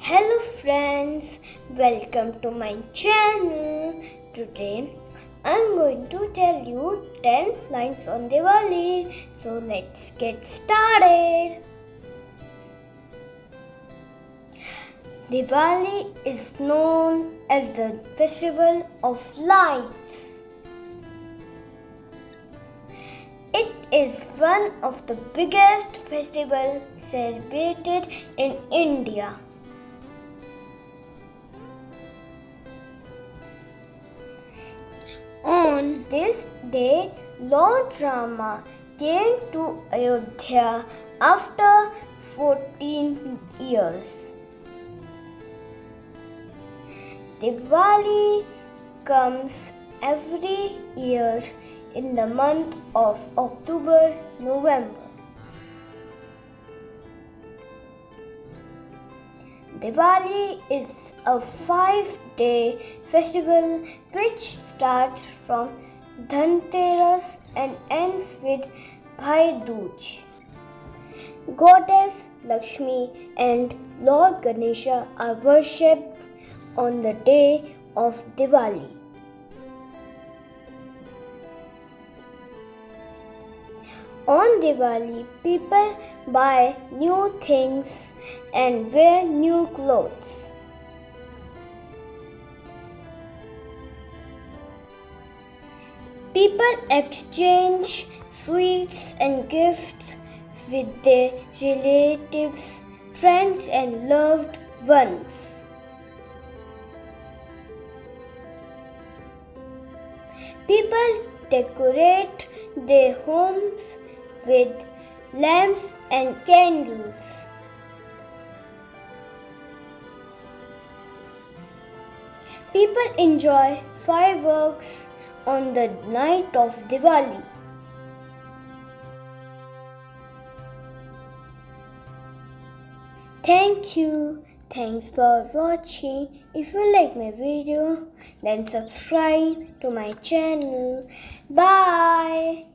Hello friends, welcome to my channel. Today I'm going to tell you 10 lines on Diwali. So let's get started. Diwali is known as the festival of lights. It is one of the biggest festivals celebrated in India. On this day, Lord Rama came to Ayodhya after 14 years. Diwali comes every year in the month of October November. Diwali is a five day festival which starts from Dhanteras and ends with Bhai Dooj. Goddess Lakshmi and Lord Ganesha are worshipped on the day of Diwali. On Diwali, people buy new things and wear new clothes. People exchange sweets and gifts with their relatives, friends, and loved ones. People decorate their homes with lamps and candles. People enjoy fireworks on the night of Diwali. Thank you. Thanks for watching. If you like my video, then subscribe to my channel. Bye.